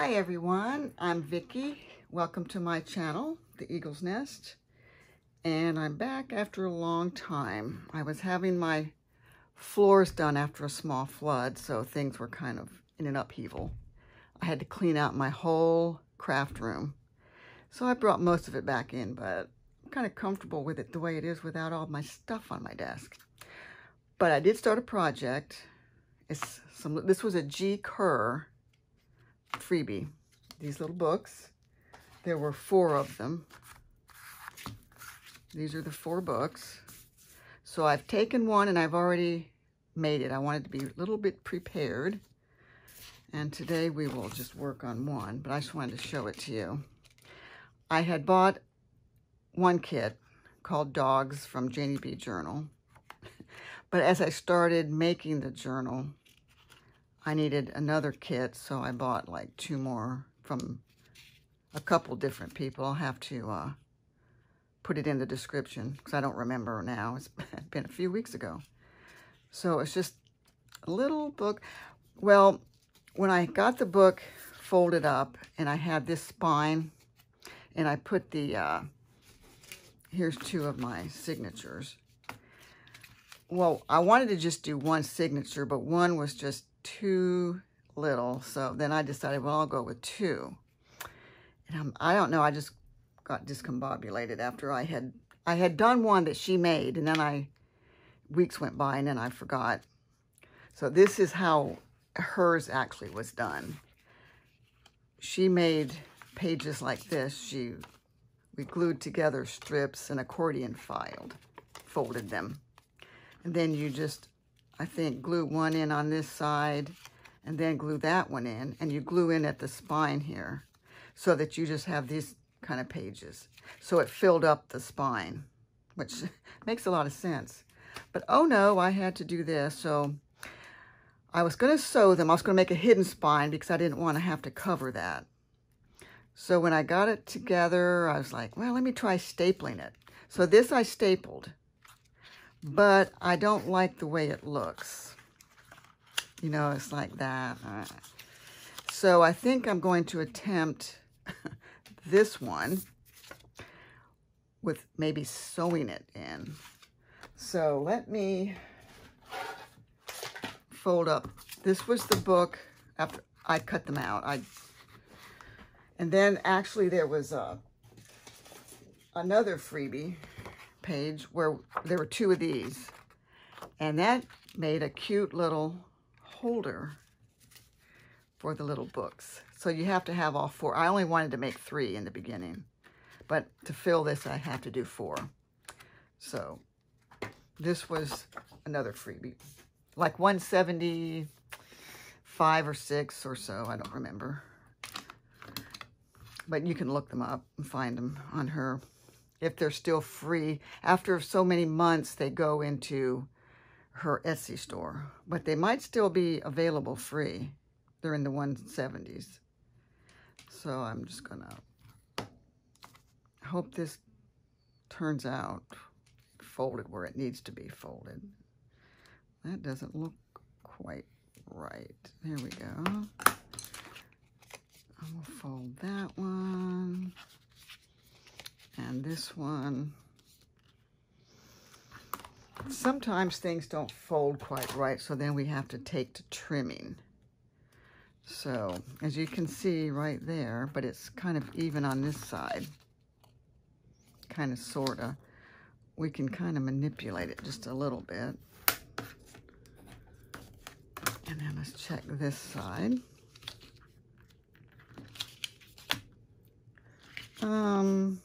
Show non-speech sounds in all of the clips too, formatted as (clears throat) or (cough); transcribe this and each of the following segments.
Hi everyone, I'm Vicki. Welcome to my channel, The Eagle's Nest. And I'm back after a long time. I was having my floors done after a small flood, so things were kind of in an upheaval. I had to clean out my whole craft room. So I brought most of it back in, but I'm kind of comfortable with it the way it is without all my stuff on my desk. But I did start a project. It's some, this was a G. Kerr freebie. These little books. There were four of them. These are the four books. So I've taken one and I've already made it. I wanted to be a little bit prepared. And today we will just work on one, but I just wanted to show it to you. I had bought one kit called Dogs from Janey B Journal. (laughs) but as I started making the journal, I needed another kit, so I bought like two more from a couple different people. I'll have to uh, put it in the description because I don't remember now. It's (laughs) been a few weeks ago. So it's just a little book. Well, when I got the book folded up and I had this spine and I put the, uh, here's two of my signatures. Well, I wanted to just do one signature, but one was just too little. So then I decided, well, I'll go with two. And I'm, I don't know, I just got discombobulated after I had, I had done one that she made and then I, weeks went by and then I forgot. So this is how hers actually was done. She made pages like this. She, we glued together strips and accordion filed, folded them. And then you just I think, glue one in on this side and then glue that one in. And you glue in at the spine here so that you just have these kind of pages. So it filled up the spine, which (laughs) makes a lot of sense. But oh no, I had to do this. So I was going to sew them. I was going to make a hidden spine because I didn't want to have to cover that. So when I got it together, I was like, well, let me try stapling it. So this I stapled but I don't like the way it looks. You know, it's like that. So I think I'm going to attempt (laughs) this one with maybe sewing it in. So let me fold up. This was the book after I cut them out. I and then actually there was a another freebie page where there were two of these. And that made a cute little holder for the little books. So you have to have all four. I only wanted to make three in the beginning. But to fill this, I have to do four. So this was another freebie. Like 175 or 6 or so. I don't remember. But you can look them up and find them on her if they're still free. After so many months, they go into her Etsy store, but they might still be available free. They're in the 170s. So I'm just gonna hope this turns out folded where it needs to be folded. That doesn't look quite right. There we go. I will fold that one. And this one, sometimes things don't fold quite right, so then we have to take to trimming. So, as you can see right there, but it's kind of even on this side, kind of, sort of, we can kind of manipulate it just a little bit. And then let's check this side. Um,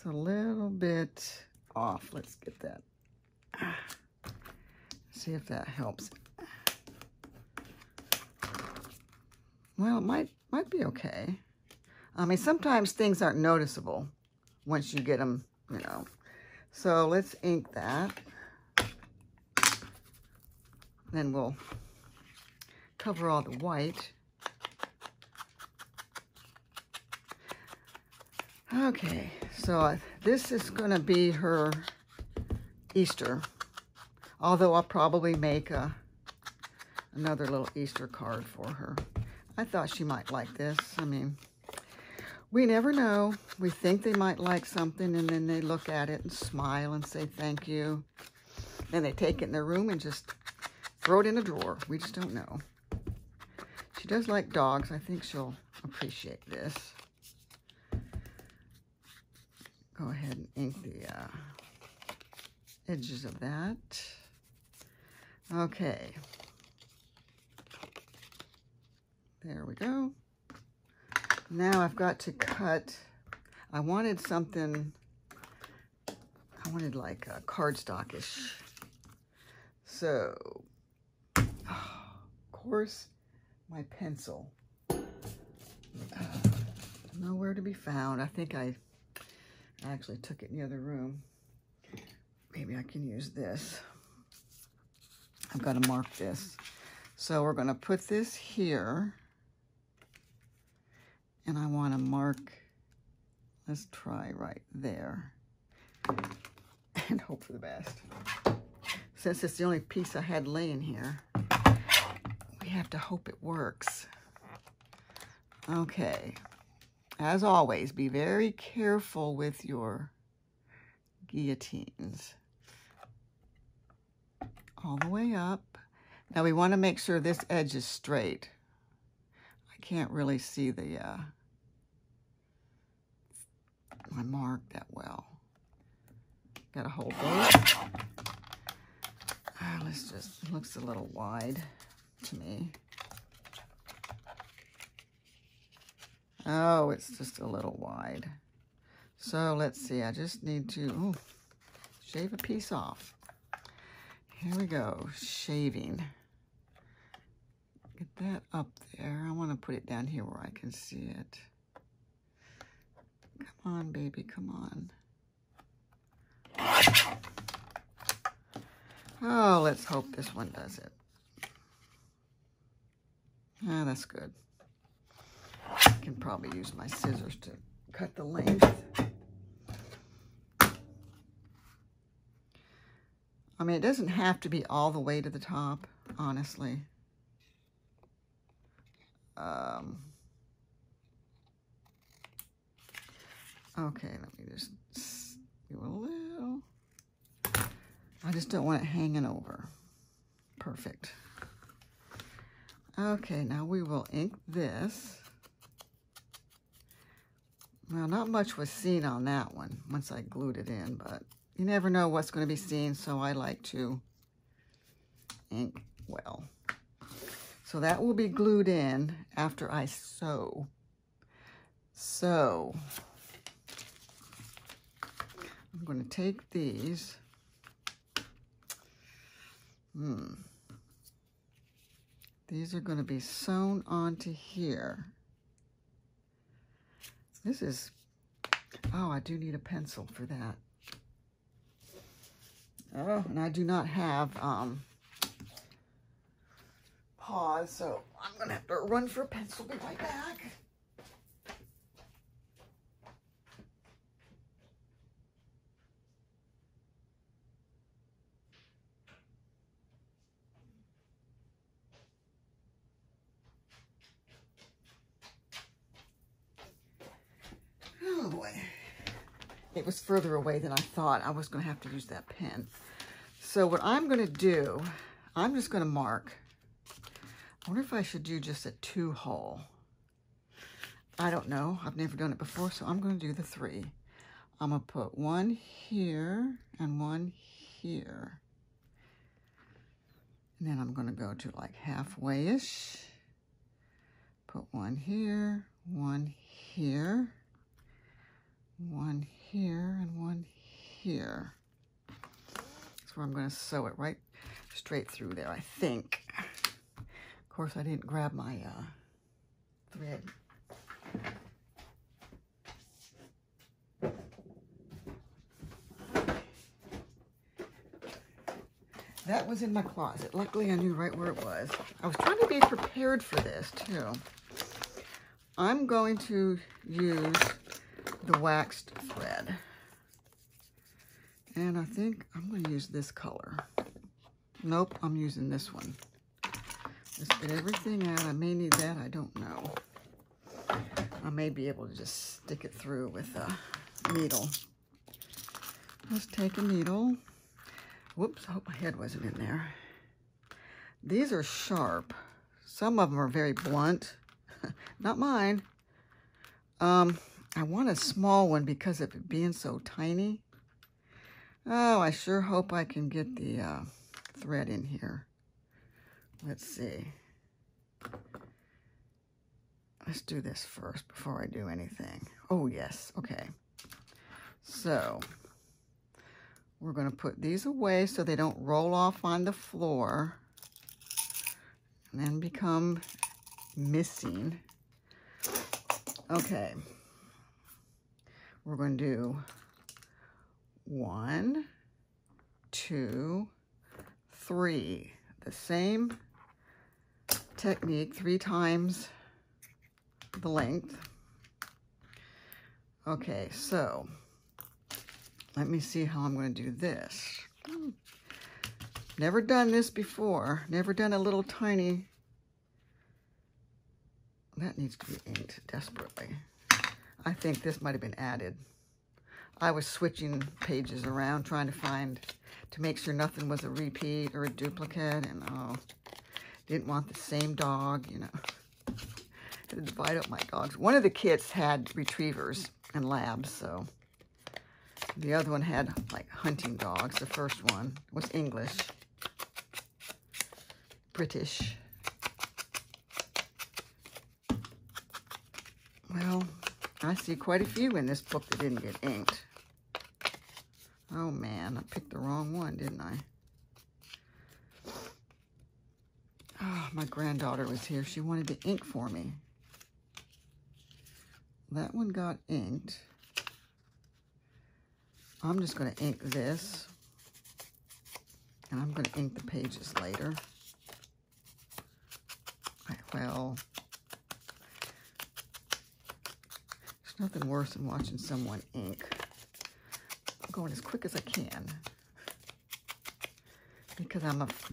it's a little bit off. Let's get that. See if that helps. Well, it might, might be okay. I mean, sometimes things aren't noticeable once you get them, you know. So let's ink that. Then we'll cover all the white. Okay, so uh, this is going to be her Easter. Although I'll probably make a, another little Easter card for her. I thought she might like this. I mean, we never know. We think they might like something, and then they look at it and smile and say thank you. Then they take it in their room and just throw it in a drawer. We just don't know. She does like dogs. I think she'll appreciate this. Go ahead and ink the uh, edges of that. Okay. There we go. Now I've got to cut, I wanted something, I wanted like a cardstockish. So, of course, my pencil. Uh, nowhere to be found. I think I actually took it in the other room. Maybe I can use this. I've got to mark this. So we're going to put this here and I want to mark, let's try right there, (laughs) and hope for the best. Since it's the only piece I had laying here, we have to hope it works. Okay, as always, be very careful with your guillotines. All the way up. Now we want to make sure this edge is straight. I can't really see the uh, my mark that well. Got to hold those. Uh, let's just, looks a little wide to me. Oh, it's just a little wide. So let's see, I just need to ooh, shave a piece off. Here we go, shaving. Get that up there. I want to put it down here where I can see it. Come on, baby, come on. Oh, let's hope this one does it. Ah, that's good. Can probably use my scissors to cut the length. I mean, it doesn't have to be all the way to the top, honestly. Um, Okay, let me just do a little. I just don't want it hanging over. Perfect. Okay, now we will ink this. Well, not much was seen on that one once I glued it in, but you never know what's going to be seen, so I like to ink well. So that will be glued in after I sew. So I'm going to take these. Hmm. These are going to be sewn onto here. This is, oh, I do need a pencil for that. Oh, and I do not have um, pause, so I'm going to have to run for a pencil. Be right back. It was further away than I thought. I was going to have to use that pen. So what I'm going to do, I'm just going to mark. I wonder if I should do just a two hole. I don't know. I've never done it before, so I'm going to do the three. I'm going to put one here and one here. And then I'm going to go to like halfway-ish. Put one here, one here, one here and one here. That's where I'm going to sew it right straight through there, I think. Of course, I didn't grab my uh, thread. That was in my closet. Luckily, I knew right where it was. I was trying to be prepared for this, too. I'm going to use the waxed thread. And I think I'm going to use this color. Nope, I'm using this one. Just get everything out. I may need that. I don't know. I may be able to just stick it through with a needle. Let's take a needle. Whoops, I hope my head wasn't in there. These are sharp. Some of them are very blunt. (laughs) Not mine. Um, I want a small one because of it being so tiny. Oh, I sure hope I can get the uh, thread in here. Let's see. Let's do this first before I do anything. Oh, yes. Okay. So, we're going to put these away so they don't roll off on the floor and then become missing. Okay. We're going to do one, two, three. The same technique three times the length. Okay, so let me see how I'm going to do this. Never done this before. Never done a little tiny... That needs to be inked desperately. I think this might have been added. I was switching pages around trying to find, to make sure nothing was a repeat or a duplicate. And oh, didn't want the same dog, you know. (laughs) to divide up my dogs. One of the kits had retrievers and labs, so the other one had like hunting dogs. The first one was English, British. Well, I see quite a few in this book that didn't get inked. Oh man, I picked the wrong one, didn't I? Oh, my granddaughter was here. She wanted to ink for me. That one got inked. I'm just going to ink this. And I'm going to ink the pages later. well, there's nothing worse than watching someone ink. I'm going as quick as I can. Because I'm af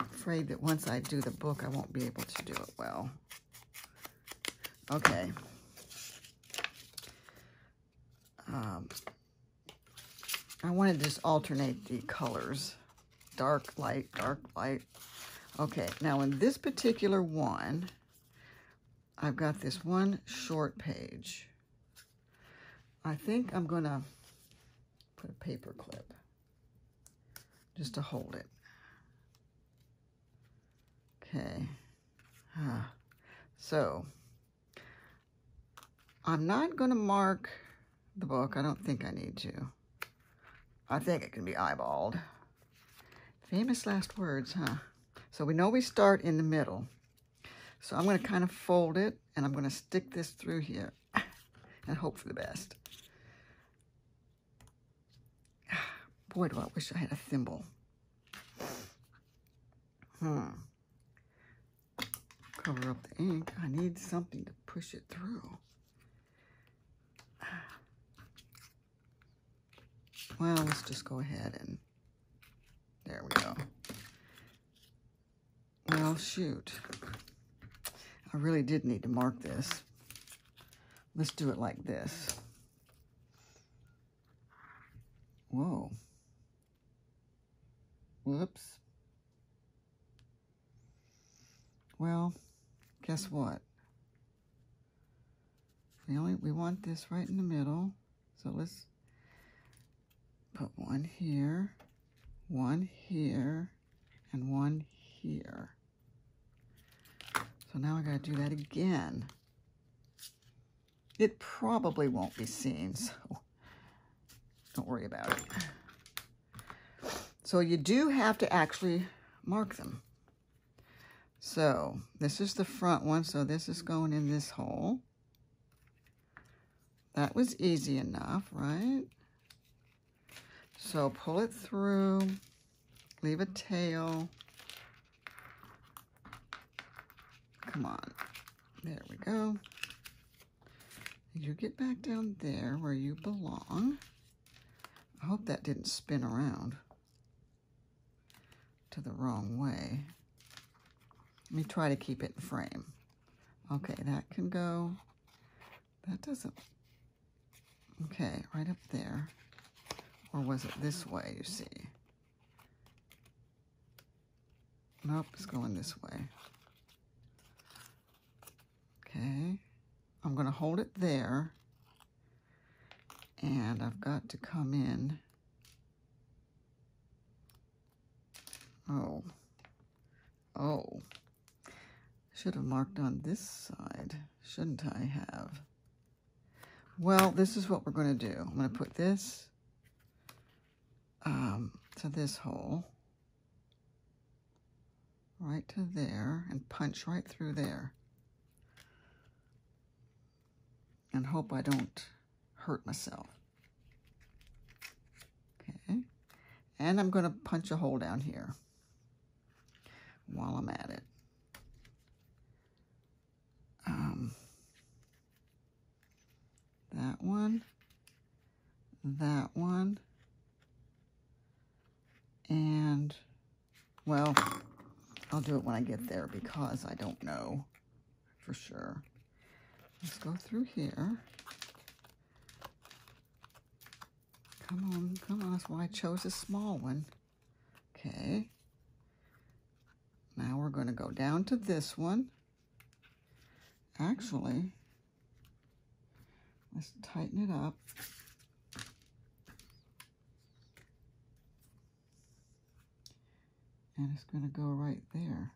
afraid that once I do the book, I won't be able to do it well. Okay. Um, I want to just alternate the colors. Dark, light, dark, light. Okay, now in this particular one, I've got this one short page. I think I'm going to put a paper clip just to hold it. Okay. Ah. So, I'm not going to mark the book. I don't think I need to. I think it can be eyeballed. Famous last words, huh? So we know we start in the middle. So I'm going to kind of fold it, and I'm going to stick this through here (laughs) and hope for the best. Boy, do I wish I had a thimble. Hmm. Cover up the ink. I need something to push it through. Well, let's just go ahead and there we go. Well, shoot. I really did need to mark this. Let's do it like this. Whoa. Whoops. Well, guess what? We only we want this right in the middle. So let's put one here, one here, and one here. So now I gotta do that again. It probably won't be seen, (laughs) so don't worry about it. So you do have to actually mark them. So this is the front one, so this is going in this hole. That was easy enough, right? So pull it through, leave a tail. Come on. There we go. You get back down there where you belong. I hope that didn't spin around to the wrong way. Let me try to keep it in frame. Okay, that can go. That doesn't. Okay, right up there. Or was it this way, you see? Nope, it's going this way. Okay, I'm going to hold it there. And I've got to come in. Oh. Oh. Should have marked on this side, shouldn't I have? Well, this is what we're going to do. I'm going to put this um, to this hole, right to there, and punch right through there. And hope I don't hurt myself. Okay. And I'm going to punch a hole down here while I'm at it. Um, that one, that one, and, well, I'll do it when I get there because I don't know for sure. Let's go through here. Come on, come on. That's why I chose a small one. Okay. Now we're going to go down to this one. Actually, let's tighten it up. And it's going to go right there.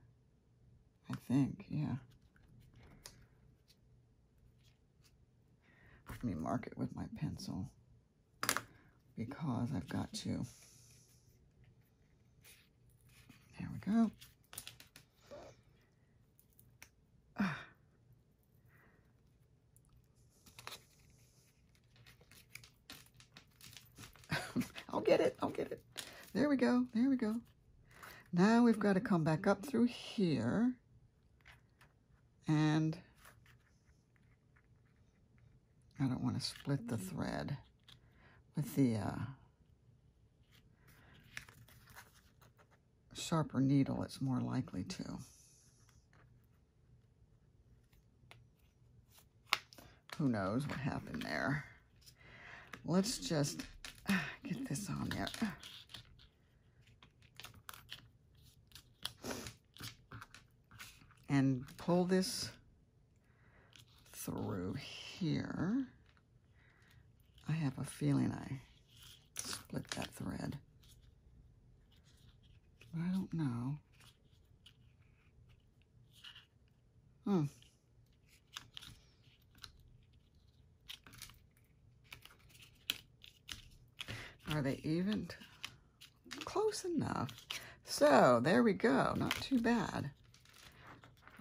I think, yeah. Let me mark it with my pencil because I've got to. There we go. I'll get it. I'll get it. There we go. There we go. Now we've got to come back up through here. And I don't want to split the thread with the uh, sharper needle. It's more likely to. Who knows what happened there. Let's just get this on there. And pull this through here. I have a feeling I split that thread. I don't know. Hmm. Are they even? Close enough. So, there we go. Not too bad.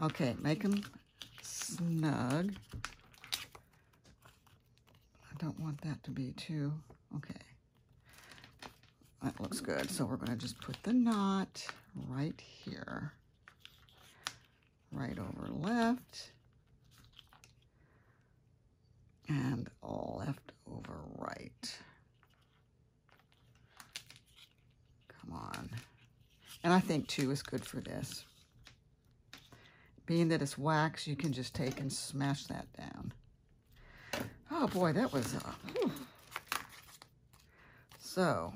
Okay, make them snug. I don't want that to be too... Okay. That looks good. So we're to just put the knot right here. Right over left. And left over right. Come on. And I think two is good for this. Being that it's wax, you can just take and smash that down. Oh boy, that was, uh, so,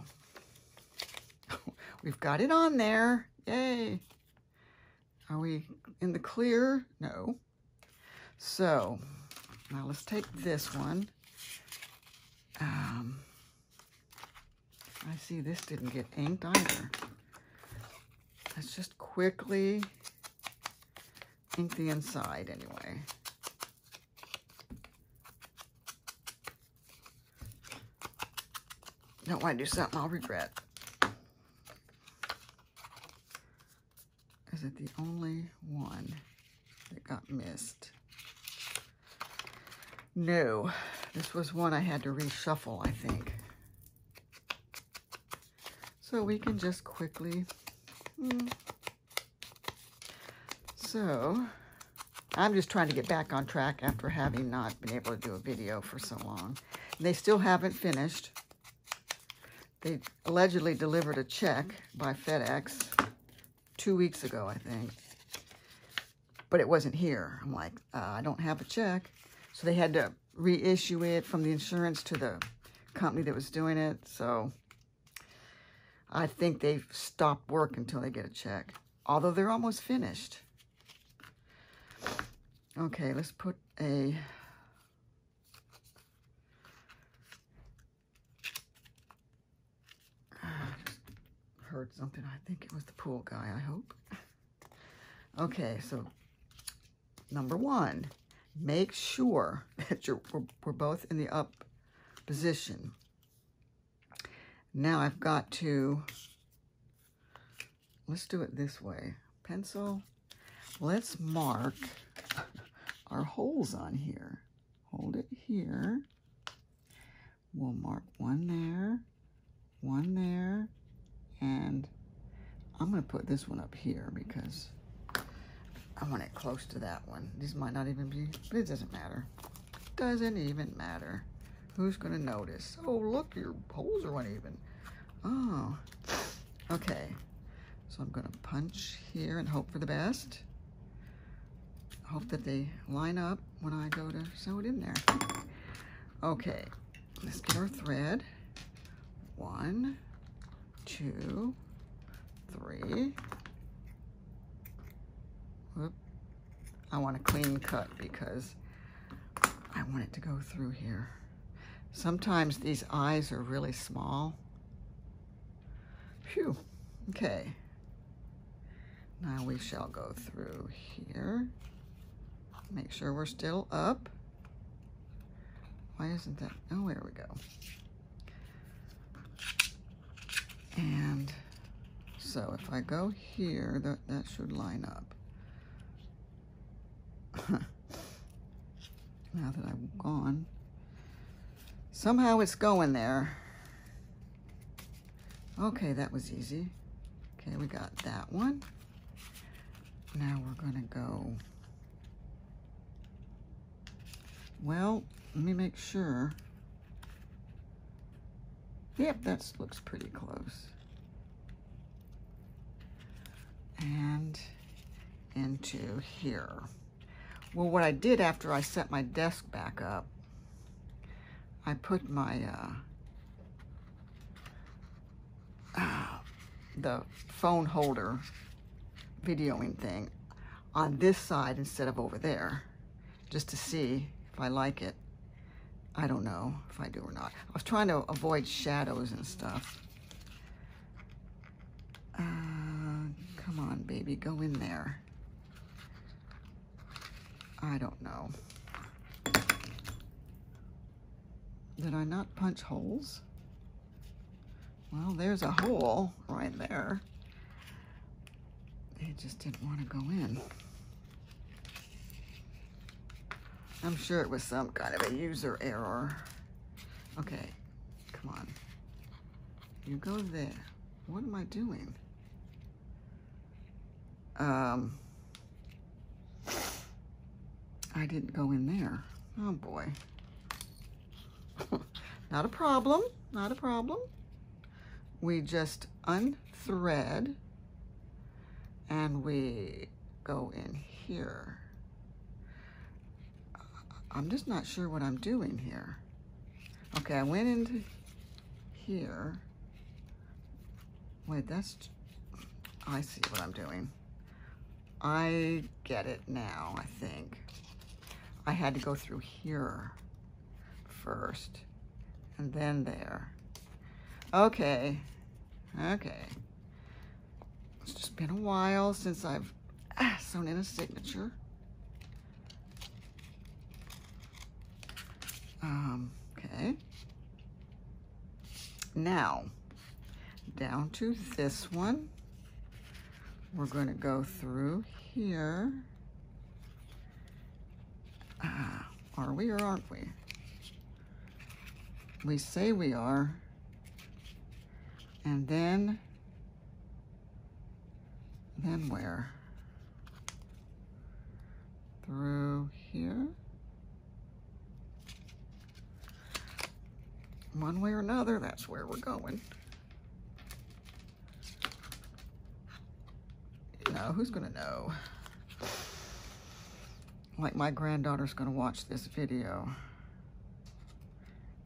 (laughs) we've got it on there. Yay. Are we in the clear? No. So, now let's take this one. Um, I see this didn't get inked either. Let's just quickly ink the inside anyway. Don't want to do something I'll regret. Is it the only one that got missed? No, this was one I had to reshuffle, I think. So we can just quickly, hmm. So I'm just trying to get back on track after having not been able to do a video for so long. They still haven't finished. They allegedly delivered a check by FedEx two weeks ago, I think. but it wasn't here. I'm like, uh, I don't have a check. So they had to reissue it from the insurance to the company that was doing it. So I think they've stopped work until they get a check. Although they're almost finished. Okay, let's put a... Ah, heard something. I think it was the pool guy, I hope. Okay, so number one, make sure (laughs) that you're, we're, we're both in the up position. Now I've got to, let's do it this way. Pencil, let's mark our holes on here. Hold it here. We'll mark one there, one there, and I'm going to put this one up here because I want it close to that one. This might not even be, but it doesn't matter. Doesn't even matter. Who's going to notice? Oh, look, your holes are uneven. Oh, okay. So I'm going to punch here and hope for the best. Hope that they line up when I go to sew it in there. Okay, let's get our thread. One, two, three. Whoop. I want a clean cut because I want it to go through here. Sometimes these eyes are really small. Phew, okay. Now we shall go through here. Make sure we're still up. Why isn't that? Oh, there we go. And so if I go here, that, that should line up. (laughs) now that I'm gone. Somehow it's going there. Okay, that was easy. Okay, we got that one. Now we're gonna go, well, let me make sure. Yep, that looks pretty close. And into here. Well, what I did after I set my desk back up, I put my, uh, uh, the phone holder videoing thing on this side instead of over there, just to see if I like it. I don't know if I do or not. I was trying to avoid shadows and stuff. Uh, come on, baby, go in there. I don't know. Did I not punch holes? Well, there's a hole right there. It just didn't want to go in. I'm sure it was some kind of a user error. Okay, come on. You go there. What am I doing? Um, I didn't go in there. Oh boy. (laughs) not a problem, not a problem. We just unthread and we go in here. I'm just not sure what I'm doing here. Okay, I went into here. Wait, that's, I see what I'm doing. I get it now, I think. I had to go through here first and then there. Okay, okay. It's just been a while since I've ah, (clears throat) sewn in a signature. Um, okay. Now, down to this one. We're going to go through here. Ah, are we or aren't we? We say we are. And then, then where? Through here. One way or another, that's where we're going. You know, who's gonna know? like my granddaughter's to watch this video.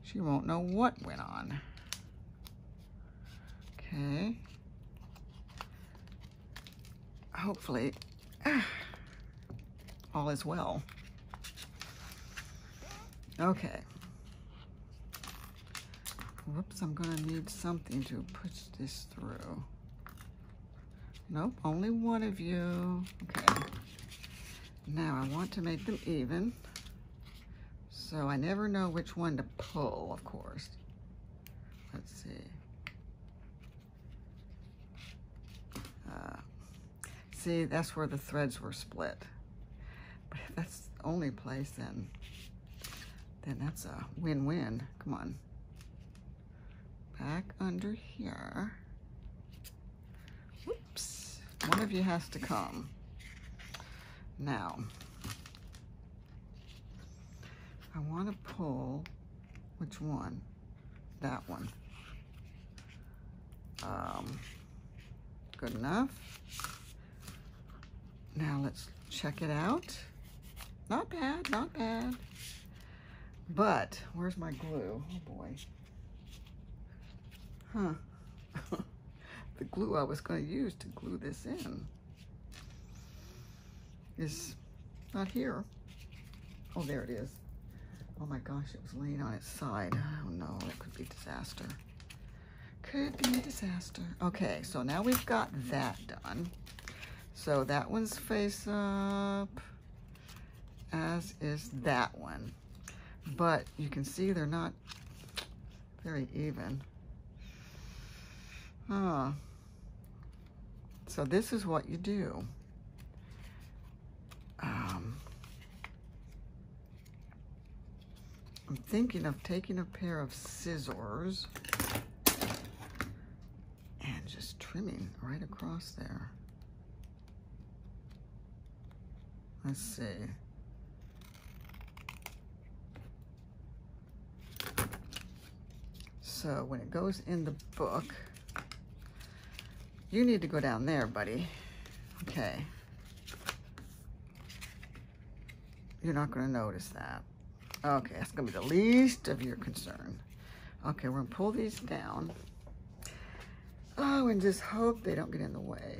She won't know what went on. Okay. Hopefully, (sighs) all is well. Okay. Whoops, I'm gonna need something to push this through. Nope, only one of you. Okay. Now I want to make them even. So I never know which one to pull, of course. Let's see. Uh, see, that's where the threads were split. But if that's the only place, then, then that's a win-win. Come on. Back under here. Whoops. One of you has to come. Now, I want to pull, which one? That one. Um, good enough. Now let's check it out. Not bad, not bad. But, where's my glue? Oh boy. Huh. (laughs) the glue I was going to use to glue this in is not here. Oh, there it is. Oh my gosh, it was laying on its side. Oh no, it could be disaster. Could be a disaster. Okay, so now we've got that done. So that one's face up, as is that one. But you can see they're not very even. Huh. So this is what you do. Um, I'm thinking of taking a pair of scissors and just trimming right across there. Let's see. So when it goes in the book, you need to go down there, buddy. Okay. You're not going to notice that. Okay, that's going to be the least of your concern. Okay, we're going to pull these down. Oh, and just hope they don't get in the way.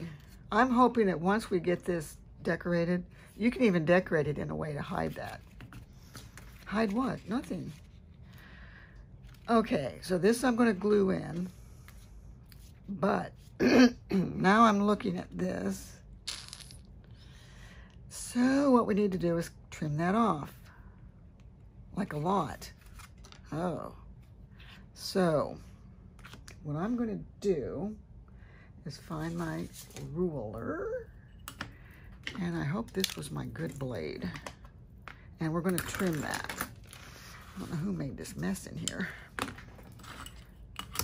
I'm hoping that once we get this decorated, you can even decorate it in a way to hide that. Hide what? Nothing. Okay, so this I'm going to glue in. But (clears throat) now I'm looking at this. So what we need to do is trim that off. Like a lot. Oh. So, what I'm going to do is find my ruler. And I hope this was my good blade. And we're going to trim that. I don't know who made this mess in here.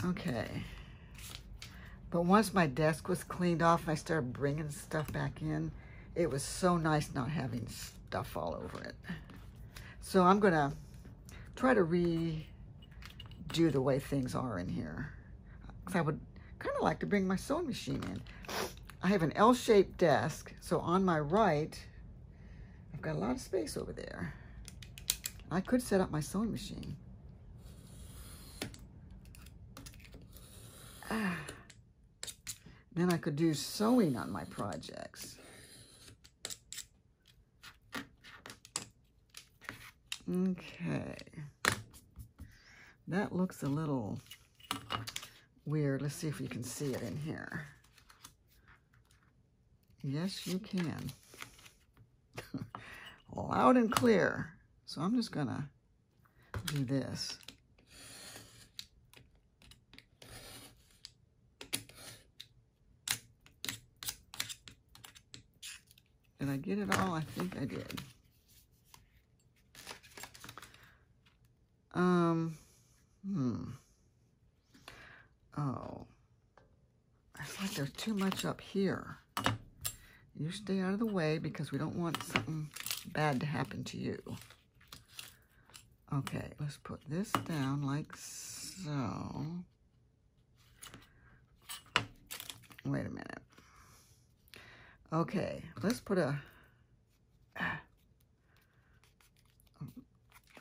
Okay. But once my desk was cleaned off and I started bringing stuff back in, it was so nice not having stuff all over it. So I'm going to try to redo the way things are in here. Because I would kind of like to bring my sewing machine in. I have an L-shaped desk, so on my right, I've got a lot of space over there. I could set up my sewing machine. Ah. Then I could do sewing on my projects. Okay. That looks a little weird. Let's see if you can see it in here. Yes, you can. (laughs) Loud and clear. So I'm just going to do this. Did I get it all? I think I did. Um, hmm. Oh. It's like there's too much up here. You stay out of the way because we don't want something bad to happen to you. Okay, let's put this down like so. Wait a minute. Okay, let's put a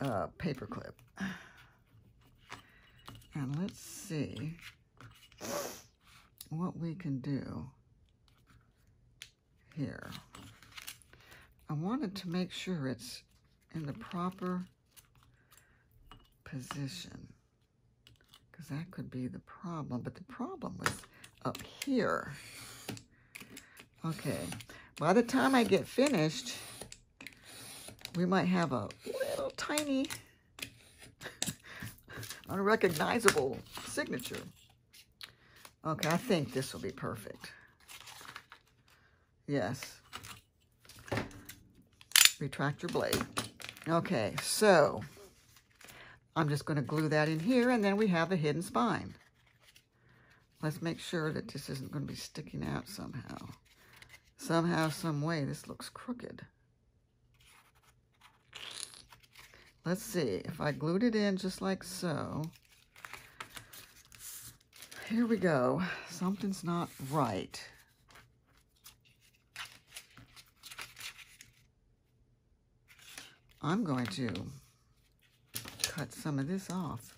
uh, paper clip. And let's see what we can do here. I wanted to make sure it's in the proper position because that could be the problem. But the problem was up here. Okay, by the time I get finished, we might have a little tiny (laughs) unrecognizable signature. Okay, I think this will be perfect. Yes. Retract your blade. Okay, so I'm just going to glue that in here, and then we have a hidden spine. Let's make sure that this isn't going to be sticking out somehow. Somehow, some way, this looks crooked. Let's see, if I glued it in just like so. Here we go. Something's not right. I'm going to cut some of this off.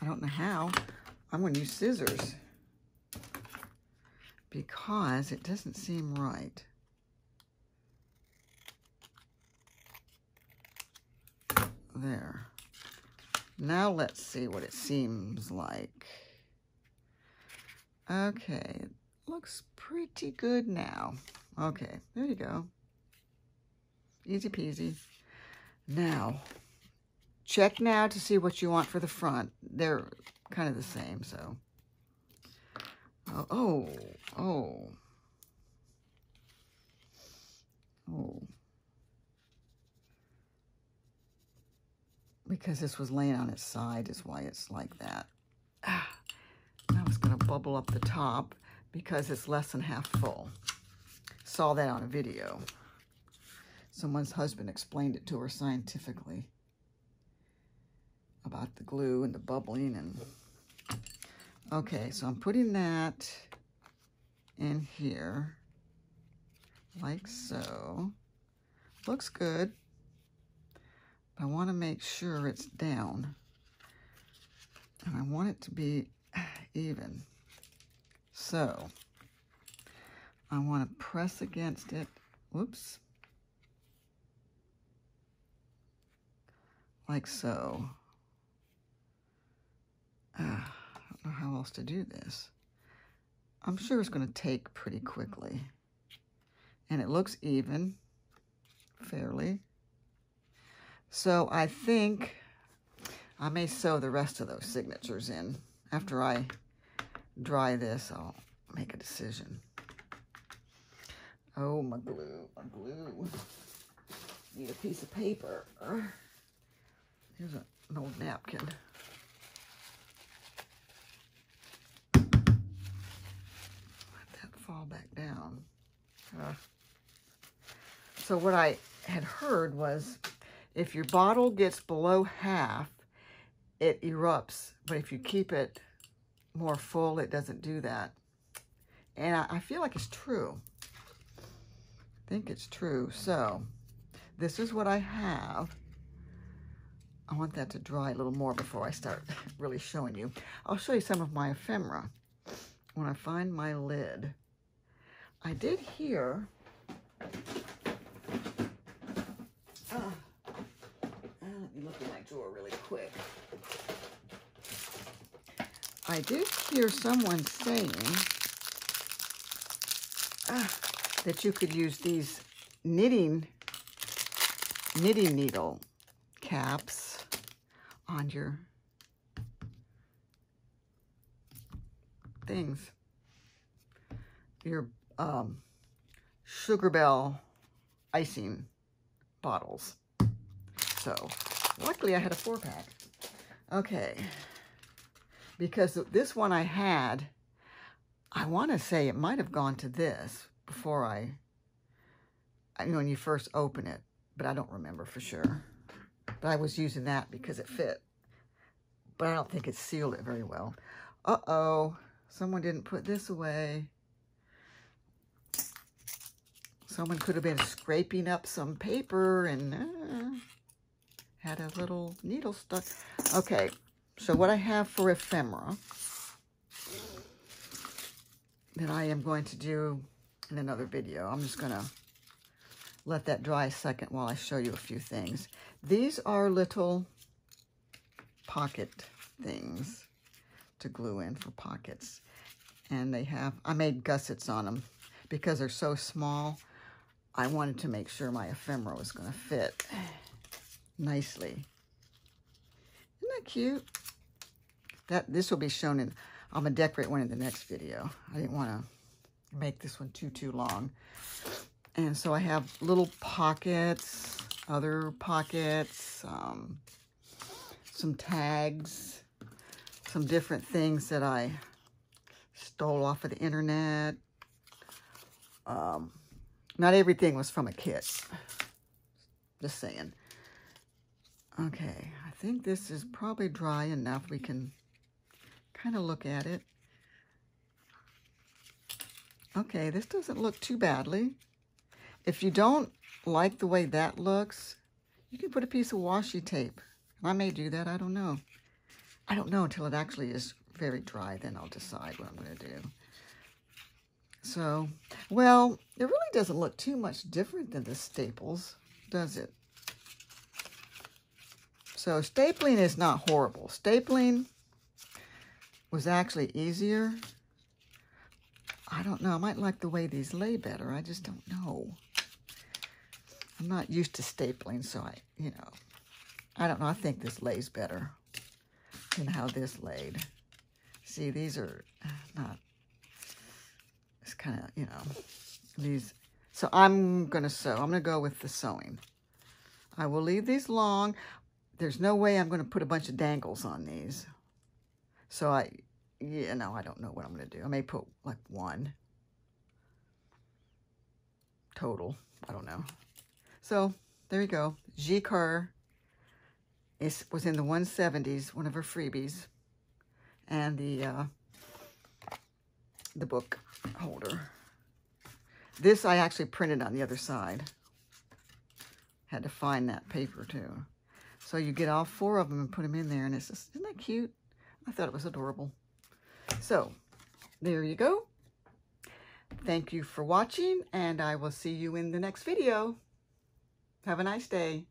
I don't know how. I'm going to use scissors because it doesn't seem right. There. Now let's see what it seems like. Okay, it looks pretty good now. Okay, there you go. Easy peasy. Now, check now to see what you want for the front. They're kind of the same, so. Oh, oh, oh. Oh. because this was laying on its side is why it's like that. Ah, I was going to bubble up the top because it's less than half full. Saw that on a video. Someone's husband explained it to her scientifically about the glue and the bubbling and okay so I'm putting that in here like so looks good I want to make sure it's down. And I want it to be even. So, I want to press against it. Whoops. Like so. Uh, I don't know how else to do this. I'm sure it's going to take pretty quickly. And it looks even, fairly. So I think I may sew the rest of those signatures in. After I dry this, I'll make a decision. Oh, my glue, my glue. Need a piece of paper. Here's an old napkin. Fall back down. Uh, so what I had heard was if your bottle gets below half, it erupts. But if you keep it more full, it doesn't do that. And I, I feel like it's true. I think it's true. So this is what I have. I want that to dry a little more before I start (laughs) really showing you. I'll show you some of my ephemera when I find my lid. I did hear uh, let me look in my drawer really quick. I did hear someone saying uh, that you could use these knitting knitting needle caps on your things, your um, Sugar Bell icing bottles. So Luckily, I had a four pack. Okay. Because this one I had, I want to say it might have gone to this before I, I know when you first open it, but I don't remember for sure. But I was using that because it fit. But I don't think it sealed it very well. Uh-oh, someone didn't put this away. Someone could have been scraping up some paper and uh, had a little needle stuck. Okay, so what I have for ephemera that I am going to do in another video. I'm just going to let that dry a second while I show you a few things. These are little pocket things to glue in for pockets. And they have, I made gussets on them because they're so small. I wanted to make sure my ephemera was going to fit nicely. Isn't that cute? That This will be shown in, I'm going to decorate one in the next video. I didn't want to make this one too, too long. And so I have little pockets, other pockets, um, some tags, some different things that I stole off of the internet. Um, not everything was from a kit. Just saying. Okay, I think this is probably dry enough. We can kind of look at it. Okay, this doesn't look too badly. If you don't like the way that looks, you can put a piece of washi tape. I may do that, I don't know. I don't know until it actually is very dry, then I'll decide what I'm going to do. So, well, it really doesn't look too much different than the staples, does it? So stapling is not horrible. Stapling was actually easier. I don't know. I might like the way these lay better. I just don't know. I'm not used to stapling, so I, you know, I don't know. I think this lays better than how this laid. See, these are not, kind of, you know, these. So I'm going to sew. I'm going to go with the sewing. I will leave these long. There's no way I'm going to put a bunch of dangles on these. So I, yeah, know, I don't know what I'm going to do. I may put like one total. I don't know. So there you go. Gi Kerr is, was in the 170s, one of her freebies. And the, uh, the book holder. This I actually printed on the other side. Had to find that paper too. So you get all four of them and put them in there. And it's just, isn't that cute? I thought it was adorable. So there you go. Thank you for watching, and I will see you in the next video. Have a nice day.